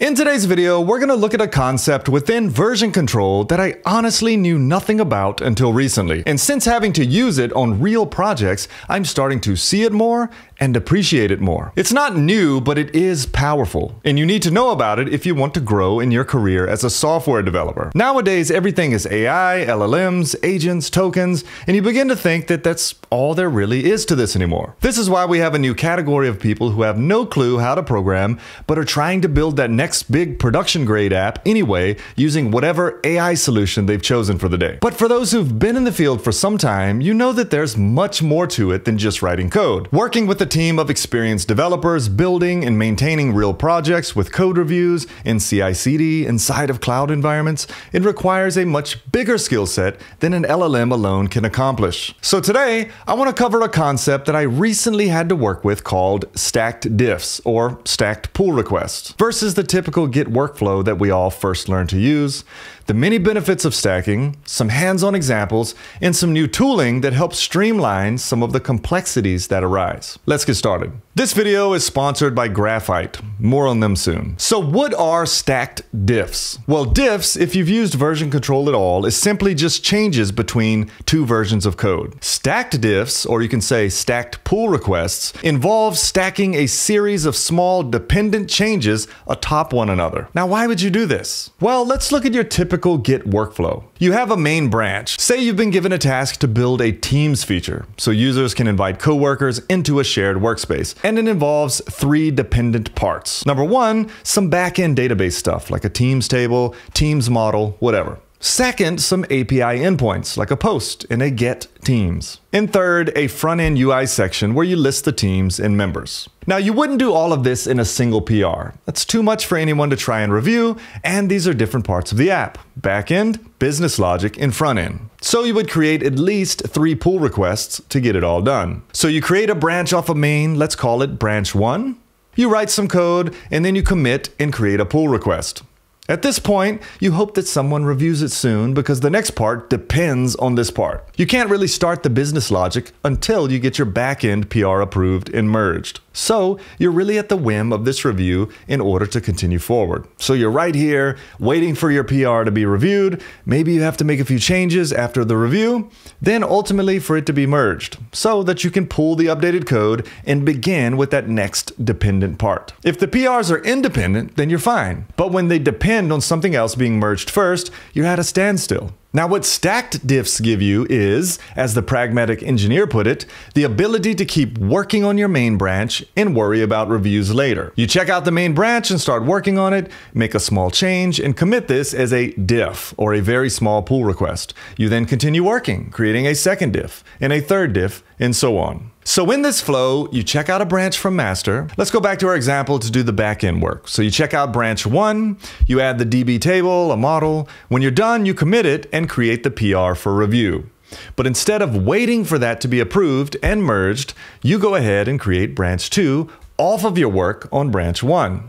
In today's video, we're going to look at a concept within version control that I honestly knew nothing about until recently. And since having to use it on real projects, I'm starting to see it more and appreciate it more. It's not new, but it is powerful. And you need to know about it if you want to grow in your career as a software developer. Nowadays, everything is AI, LLMs, agents, tokens, and you begin to think that that's all there really is to this anymore. This is why we have a new category of people who have no clue how to program, but are trying to build that next big production grade app anyway using whatever AI solution they've chosen for the day. But for those who've been in the field for some time, you know that there's much more to it than just writing code. Working with a team of experienced developers building and maintaining real projects with code reviews in CI/CD inside of cloud environments, it requires a much bigger skill set than an LLM alone can accomplish. So today, I want to cover a concept that I recently had to work with called stacked diffs or stacked pull requests versus the typical Git workflow that we all first learned to use, the many benefits of stacking, some hands-on examples, and some new tooling that helps streamline some of the complexities that arise. Let's get started. This video is sponsored by Graphite. More on them soon. So what are stacked diffs? Well, diffs, if you've used version control at all, is simply just changes between two versions of code. Stacked diffs, or you can say stacked pull requests, involve stacking a series of small dependent changes atop one another. Now, why would you do this? Well, let's look at your typical Git workflow. You have a main branch. Say you've been given a task to build a Teams feature, so users can invite coworkers into a shared workspace and it involves three dependent parts. Number one, some backend database stuff like a Teams table, Teams model, whatever. Second, some API endpoints like a post and a get teams. And third, a front end UI section where you list the teams and members. Now, you wouldn't do all of this in a single PR. That's too much for anyone to try and review, and these are different parts of the app backend, business logic, and front end. So you would create at least three pull requests to get it all done. So you create a branch off a main, let's call it branch one. You write some code, and then you commit and create a pull request. At this point, you hope that someone reviews it soon because the next part depends on this part. You can't really start the business logic until you get your backend PR approved and merged. So you're really at the whim of this review in order to continue forward. So you're right here waiting for your PR to be reviewed. Maybe you have to make a few changes after the review, then ultimately for it to be merged so that you can pull the updated code and begin with that next dependent part. If the PRs are independent, then you're fine. But when they depend on something else being merged first, you're at a standstill. Now, what stacked diffs give you is, as the pragmatic engineer put it, the ability to keep working on your main branch and worry about reviews later. You check out the main branch and start working on it, make a small change, and commit this as a diff, or a very small pull request. You then continue working, creating a second diff, and a third diff, and so on. So in this flow, you check out a branch from master. Let's go back to our example to do the backend work. So you check out branch one, you add the DB table, a model. When you're done, you commit it and create the PR for review. But instead of waiting for that to be approved and merged, you go ahead and create branch two off of your work on branch one.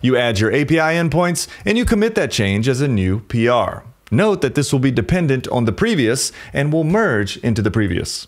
You add your API endpoints and you commit that change as a new PR. Note that this will be dependent on the previous and will merge into the previous.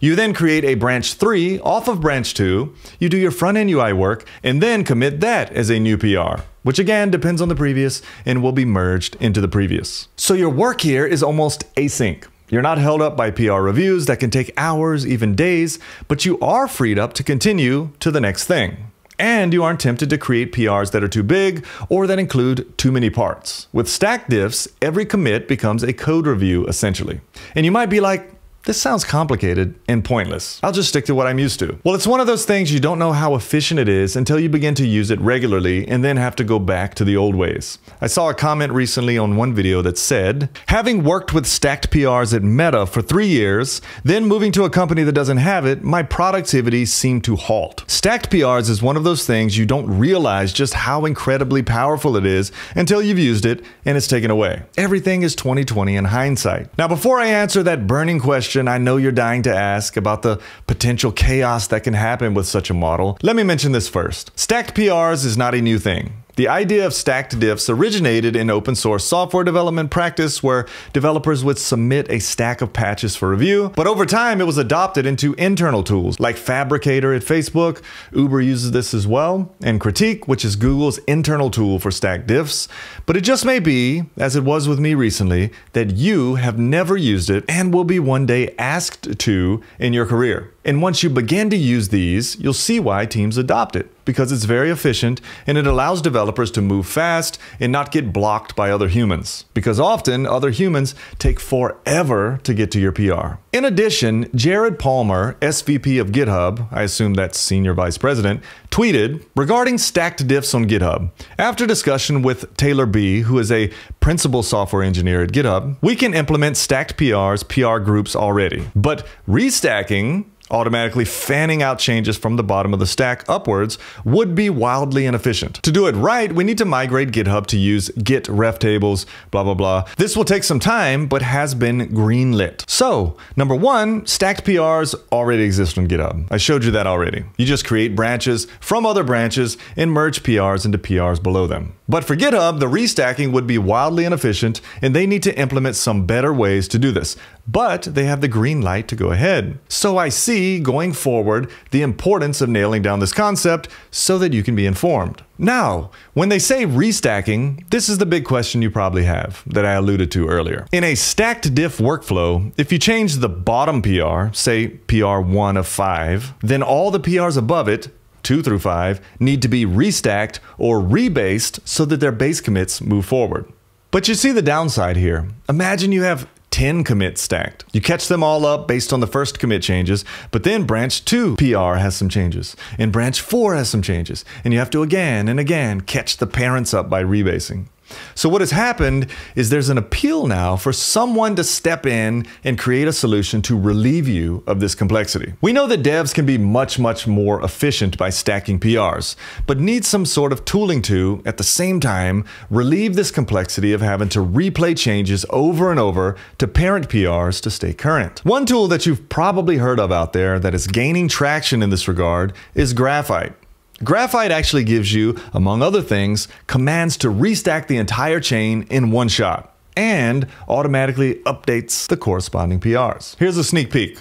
You then create a branch 3 off of branch 2, you do your front end UI work, and then commit that as a new PR, which again depends on the previous and will be merged into the previous. So your work here is almost async. You're not held up by PR reviews that can take hours, even days, but you are freed up to continue to the next thing. And you aren't tempted to create PRs that are too big or that include too many parts. With stack diffs, every commit becomes a code review essentially. And you might be like, this sounds complicated and pointless. I'll just stick to what I'm used to. Well, it's one of those things you don't know how efficient it is until you begin to use it regularly and then have to go back to the old ways. I saw a comment recently on one video that said, having worked with stacked PRs at Meta for three years, then moving to a company that doesn't have it, my productivity seemed to halt. Stacked PRs is one of those things you don't realize just how incredibly powerful it is until you've used it and it's taken away. Everything is 2020 in hindsight. Now, before I answer that burning question, question I know you're dying to ask about the potential chaos that can happen with such a model, let me mention this first. Stacked PRs is not a new thing. The idea of stacked diffs originated in open source software development practice where developers would submit a stack of patches for review, but over time it was adopted into internal tools like Phabricator at Facebook, Uber uses this as well, and Critique, which is Google's internal tool for stacked diffs. But it just may be, as it was with me recently, that you have never used it and will be one day asked to in your career. And once you begin to use these, you'll see why teams adopt it, because it's very efficient and it allows developers to move fast and not get blocked by other humans. Because often, other humans take forever to get to your PR. In addition, Jared Palmer, SVP of GitHub, I assume that's Senior Vice President, tweeted regarding stacked diffs on GitHub. After discussion with Taylor B., who is a principal software engineer at GitHub, we can implement stacked PRs, PR groups already. But restacking automatically fanning out changes from the bottom of the stack upwards would be wildly inefficient. To do it right, we need to migrate GitHub to use Git ref tables, blah, blah, blah. This will take some time, but has been greenlit. So, number one, stacked PRs already exist on GitHub. I showed you that already. You just create branches from other branches and merge PRs into PRs below them. But for GitHub, the restacking would be wildly inefficient, and they need to implement some better ways to do this. But they have the green light to go ahead. So I see, going forward, the importance of nailing down this concept so that you can be informed. Now, when they say restacking, this is the big question you probably have that I alluded to earlier. In a stacked diff workflow, if you change the bottom PR, say PR1 of 5, then all the PRs above it 2 through 5, need to be restacked or rebased so that their base commits move forward. But you see the downside here. Imagine you have 10 commits stacked. You catch them all up based on the first commit changes, but then branch 2 PR has some changes, and branch 4 has some changes, and you have to again and again catch the parents up by rebasing. So, what has happened is there's an appeal now for someone to step in and create a solution to relieve you of this complexity. We know that devs can be much, much more efficient by stacking PRs, but need some sort of tooling to, at the same time, relieve this complexity of having to replay changes over and over to parent PRs to stay current. One tool that you've probably heard of out there that is gaining traction in this regard is Graphite. Graphite actually gives you, among other things, commands to restack the entire chain in one shot and automatically updates the corresponding PRs. Here's a sneak peek.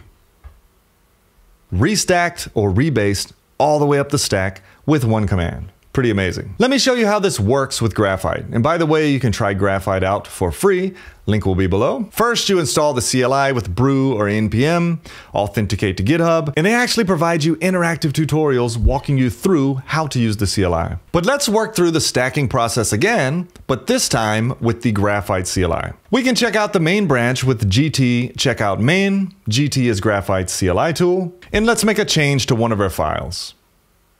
Restacked or rebased all the way up the stack with one command. Pretty amazing. Let me show you how this works with Graphite. And by the way, you can try Graphite out for free. Link will be below. First, you install the CLI with Brew or NPM, authenticate to GitHub, and they actually provide you interactive tutorials walking you through how to use the CLI. But let's work through the stacking process again, but this time with the Graphite CLI. We can check out the main branch with GT checkout main. GT is Graphite's CLI tool. And let's make a change to one of our files.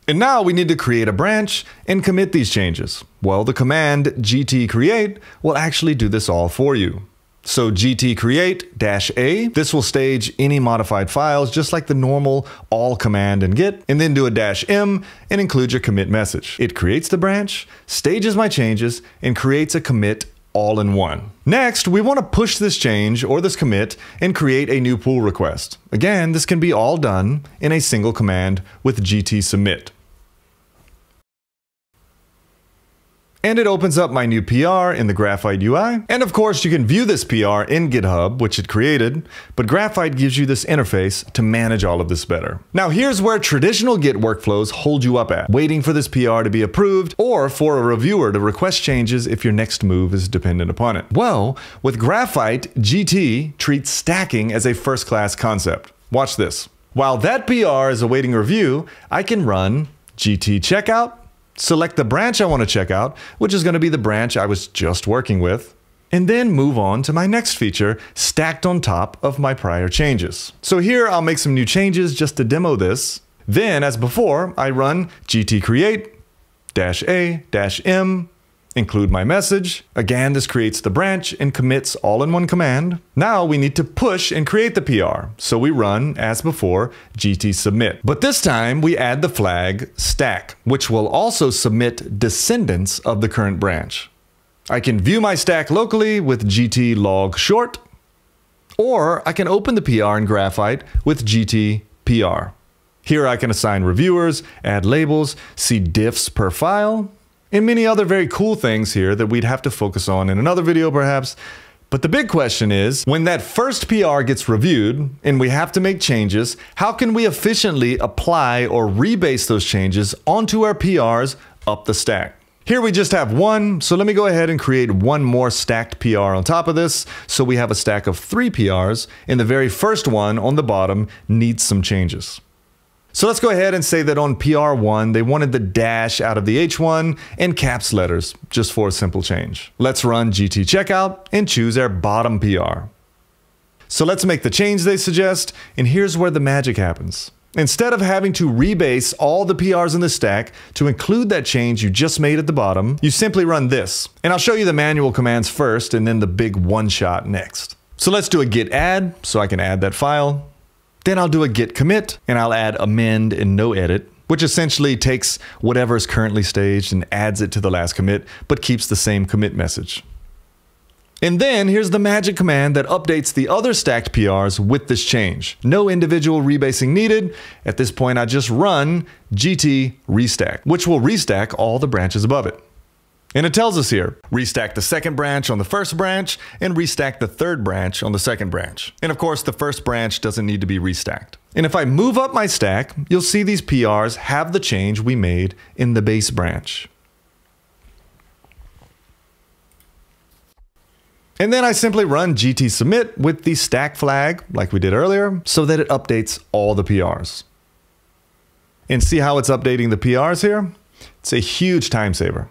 And now we need to create a branch and commit these changes. Well, the command gt create will actually do this all for you. So gt create dash a, this will stage any modified files just like the normal all command in git, and then do a dash m and include your commit message. It creates the branch, stages my changes, and creates a commit all in one. Next, we want to push this change or this commit and create a new pull request. Again, this can be all done in a single command with gt submit. And it opens up my new PR in the Graphite UI. And of course, you can view this PR in GitHub, which it created, but Graphite gives you this interface to manage all of this better. Now, here's where traditional Git workflows hold you up at, waiting for this PR to be approved or for a reviewer to request changes if your next move is dependent upon it. Well, with Graphite, GT treats stacking as a first class concept. Watch this. While that PR is awaiting review, I can run GT checkout select the branch I want to check out, which is going to be the branch I was just working with, and then move on to my next feature stacked on top of my prior changes. So here I'll make some new changes just to demo this. Then, as before, I run gt create dash a dash m include my message. Again, this creates the branch and commits all in one command. Now we need to push and create the PR. So we run, as before, gt submit. But this time we add the flag stack, which will also submit descendants of the current branch. I can view my stack locally with gt log short, or I can open the PR in Graphite with gt PR. Here I can assign reviewers, add labels, see diffs per file, and many other very cool things here that we'd have to focus on in another video perhaps. But the big question is, when that first PR gets reviewed and we have to make changes, how can we efficiently apply or rebase those changes onto our PRs up the stack? Here we just have one, so let me go ahead and create one more stacked PR on top of this. So we have a stack of three PRs, and the very first one on the bottom needs some changes. So let's go ahead and say that on PR1, they wanted the dash out of the H1 and caps letters, just for a simple change. Let's run GT checkout and choose our bottom PR. So let's make the change they suggest, and here's where the magic happens. Instead of having to rebase all the PRs in the stack to include that change you just made at the bottom, you simply run this. And I'll show you the manual commands first and then the big one shot next. So let's do a git add so I can add that file. Then I'll do a git commit and I'll add amend and no edit, which essentially takes whatever is currently staged and adds it to the last commit, but keeps the same commit message. And then here's the magic command that updates the other stacked PRs with this change. No individual rebasing needed. At this point, I just run gt restack, which will restack all the branches above it. And it tells us here, restack the second branch on the first branch and restack the third branch on the second branch. And of course, the first branch doesn't need to be restacked. And if I move up my stack, you'll see these PRs have the change we made in the base branch. And then I simply run GT submit with the stack flag like we did earlier so that it updates all the PRs. And see how it's updating the PRs here? It's a huge time saver.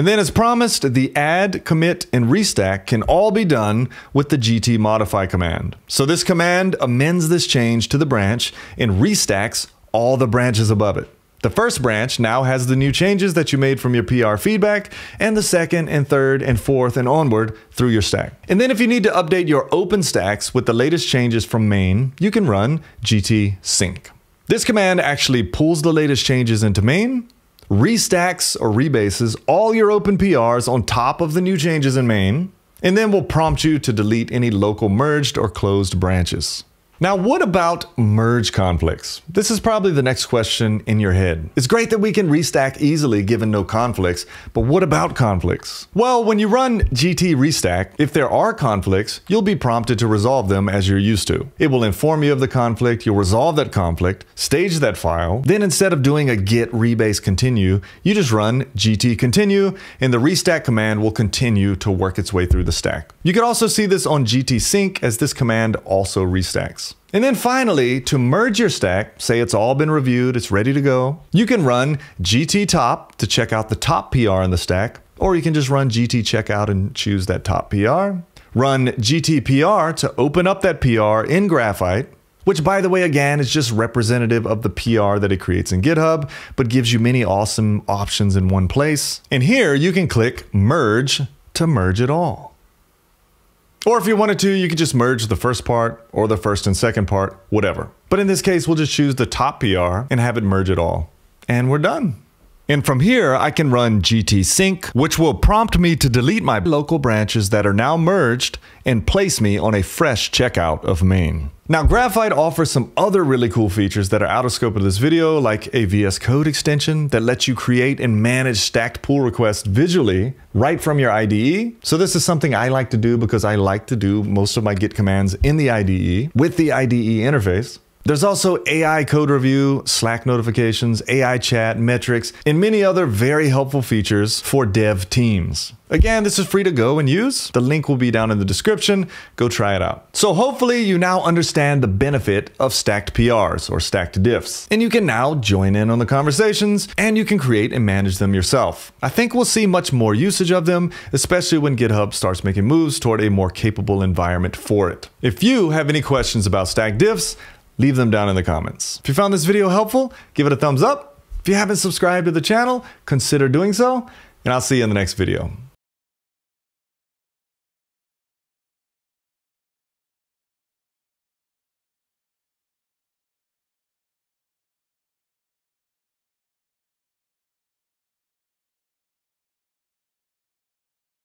And then as promised, the add, commit, and restack can all be done with the GT modify command. So this command amends this change to the branch and restacks all the branches above it. The first branch now has the new changes that you made from your PR feedback, and the second and third and fourth and onward through your stack. And then if you need to update your open stacks with the latest changes from main, you can run GT sync. This command actually pulls the latest changes into main, restacks or rebases all your open PRs on top of the new changes in main, and then will prompt you to delete any local merged or closed branches. Now, what about merge conflicts? This is probably the next question in your head. It's great that we can restack easily given no conflicts, but what about conflicts? Well, when you run GT restack, if there are conflicts, you'll be prompted to resolve them as you're used to. It will inform you of the conflict, you'll resolve that conflict, stage that file, then instead of doing a git rebase continue, you just run GT continue, and the restack command will continue to work its way through the stack. You can also see this on GT sync as this command also restacks. And then finally, to merge your stack, say it's all been reviewed, it's ready to go, you can run GT top to check out the top PR in the stack, or you can just run GT checkout and choose that top PR. Run GTPR to open up that PR in Graphite, which by the way, again, is just representative of the PR that it creates in GitHub, but gives you many awesome options in one place. And here you can click merge to merge it all. Or if you wanted to, you could just merge the first part or the first and second part, whatever. But in this case, we'll just choose the top PR and have it merge it all. And we're done. And from here, I can run GT sync, which will prompt me to delete my local branches that are now merged and place me on a fresh checkout of main. Now, Graphite offers some other really cool features that are out of scope of this video, like a VS Code extension that lets you create and manage stacked pull requests visually right from your IDE. So this is something I like to do because I like to do most of my Git commands in the IDE with the IDE interface. There's also AI code review, Slack notifications, AI chat, metrics, and many other very helpful features for dev teams. Again, this is free to go and use. The link will be down in the description. Go try it out. So hopefully you now understand the benefit of stacked PRs or stacked diffs. And you can now join in on the conversations and you can create and manage them yourself. I think we'll see much more usage of them, especially when GitHub starts making moves toward a more capable environment for it. If you have any questions about stacked diffs, leave them down in the comments. If you found this video helpful, give it a thumbs up. If you haven't subscribed to the channel, consider doing so, and I'll see you in the next video.